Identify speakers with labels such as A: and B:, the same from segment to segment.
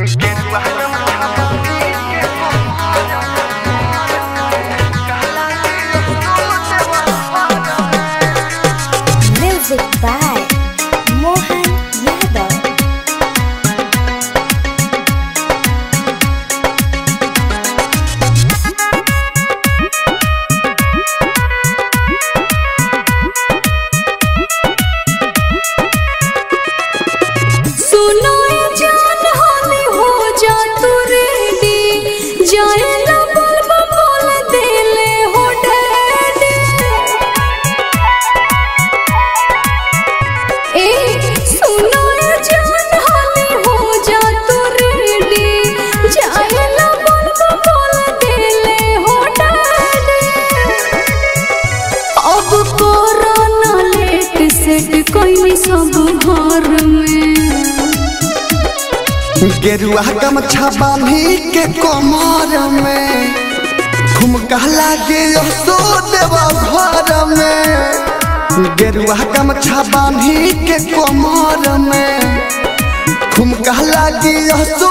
A: It's कोई सब घर में।
B: गेरुआ गमछा बांधी के कमर में। कहला लागे सो देवा घर में। गेरुआ गमछा बांधी के कमर में। ठुमका लागे सो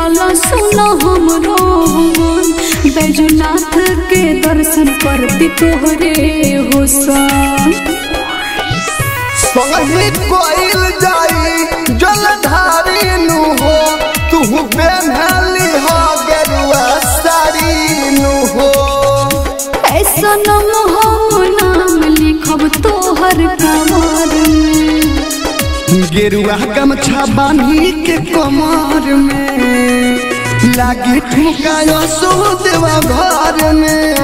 A: रोला सुनो हमरो भगवान बैजनाथ के दर्शन करती तोहरे हो
B: कोइल जाई जलधारी नु हो तू बेनहली हो गेरुआ नु हो।
A: ऐसा
B: गेरुआ गमछा बानी के कमर में। लागी ठुकायो सो घर में।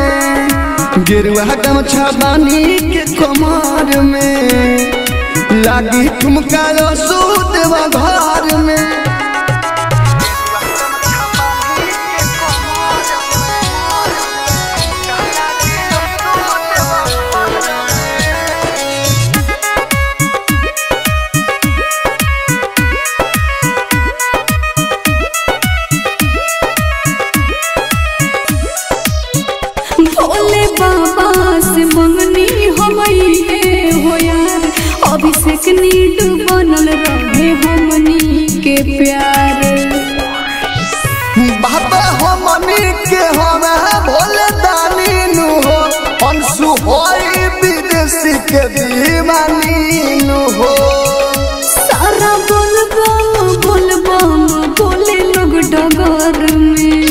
B: गेरुआ गमछा बानी के कमर में। लागी ठुमकायो सो घर में।
A: प्यार।
B: बाबा हमनी के हम भोले दानी नु हो। अंशु होई विदेशी के दीवानी नु हो।
A: सारा बोल बम बोल बम बोले लोग डगर में।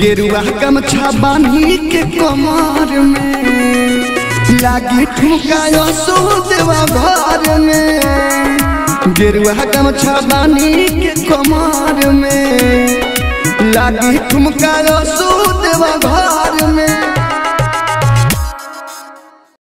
B: गेरुआ गमछा बांधी के कमर में। लागी ठुकायो सो देवा घर में गेरुआ गमछा बांधी के कमर में। लागी ठुमका सो देवा घर में।